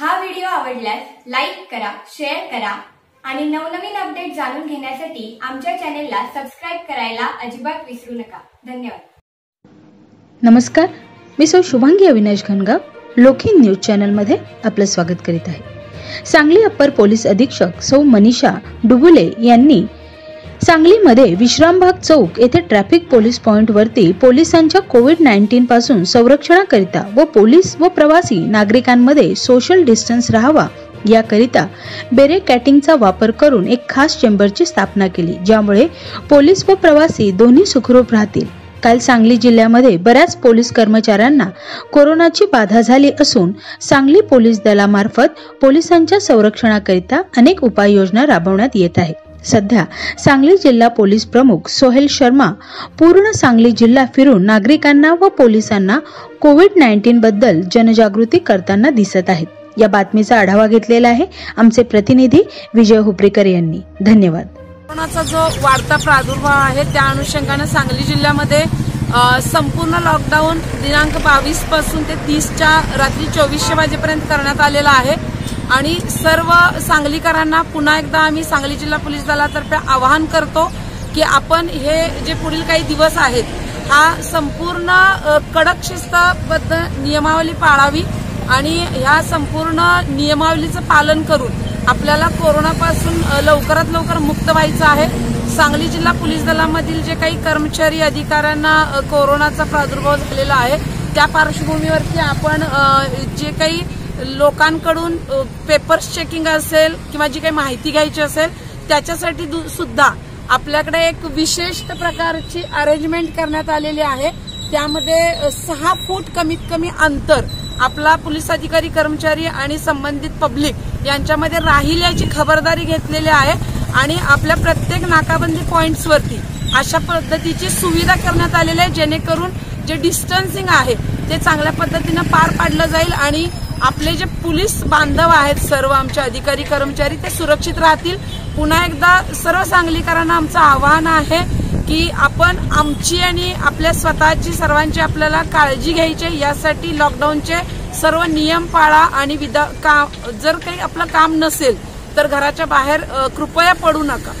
हा व्हिडिओ आवडल्यास लाईक करा शेअर करा आणि नवनवीन अपडेट जाणून घेण्यासाठी आमच्या चॅनेलला सबस्क्राईब करायला अजिबात विसरू नका. धन्यवाद. नमस्कार. मी सौ शुभांगी अविनाश घनगाव लोकहित न्यूज चॅनलमध्ये आपलं स्वागत करीत आहे. सांगली अप्पर पोलीस अधीक्षक सौ मनीषा डुबुले यांनी सांगलीमध्ये विश्रामबाग चौक येथे ट्रॅफिक पोलीस पॉईंटवरती पोलिसांच्या कोविड नाईन्टीन पासून संरक्षणाकरिता व पोलीस व प्रवासी नागरिकांमध्ये सोशल डिस्टन्स राहावा याकरिता बेरे कॅटिंगचा वापर करून एक खास चेंबरची स्थापना केली ज्यामुळे पोलीस व प्रवासी दोन्ही सुखरूप राहतील. काल सांगली जिल्ह्यामध्ये बऱ्याच पोलीस कर्मचाऱ्यांना कोरोनाची बाधा झाली असून सांगली पोलीस दलामार्फत पोलिसांच्या संरक्षणाकरिता अनेक उपाययोजना राबवण्यात येत आहेत. सध्या सांगली जिल्हा पोलीस प्रमुख सोहेल शर्मा पूर्ण सांगली जिल्हा फिरून नागरिकांना व पोलिसांना कोविड नाईन्टीन बद्दल जनजागृती करताना दिसत आहेत. या बातमीचा आढावा घेतलेला आहे आमचे प्रतिनिधी विजय हुपरीकर यांनी. धन्यवाद. कोरोनाचा जो वाढता प्रादुर्भाव आहे त्या अनुषंगानं सांगली जिल्ह्यामध्ये संपूर्ण लॉकडाऊन दिनांक बावीसपासून ते तीसच्या रात्री चोवीसशे वाजेपर्यंत करण्यात आलेला आहे. आणि सर्व सांगलीकरांना पुन्हा एकदा आम्ही सांगली जिल्हा पोलीस दलातर्फे आवाहन करतो की आपण हे जे पुढील काही दिवस आहेत हा संपूर्ण कडक शिस्तबद्ध नियमावली पाळावी आणि ह्या संपूर्ण नियमावलीचं पालन करून आपल्याला कोरोनापासून लवकरात लवकर मुक्त व्हायचं आहे. सांगली जिल्हा पोलीस दलामधील जे काही कर्मचारी अधिकाऱ्यांना कोरोनाचा प्रादुर्भाव झालेला आहे त्या पार्श्वभूमीवरती आपण जे काही लोकांकडून पेपर्स चेकिंग असेल किंवा जी काही माहिती घ्यायची असेल त्याच्यासाठी दु- सुद्धा आपल्याकडे एक विशेष प्रकारची अरेंजमेंट करण्यात आलेली आहे. त्यामध्ये सहा फूट कमीत कमी अंतर आपला पोलीस अधिकारी कर्मचारी आणि संबंधित पब्लिक यांच्यामध्ये राहील याची खबरदारी घेतलेली आहे. आणि आपल्या प्रत्येक नाकाबंदी पॉईंट्सवरती अशा पद्धतीची सुविधा करण्यात आलेली आहे जेणेकरून जे डिस्टन्सिंग आहे ते चांगल्या पद्धतीनं पार पाडलं जाईल आणि आपले जे पोलीस बांधव आहेत सर्व आमचे अधिकारी कर्मचारी ते सुरक्षित राहतील पुन्हा एकदा सर्व सांगलीकरांना आमचं आवाहन आहे की आपण आमची आणि आपल्या स्वतःची सर्वांची आपल्याला काळजी घ्यायची आहे. यासाठी लॉकडाऊनचे सर्व नियम पाळा आणि विदा का जर काही आपलं काम नसेल तर घराच्या बाहेर कृपया पडू नका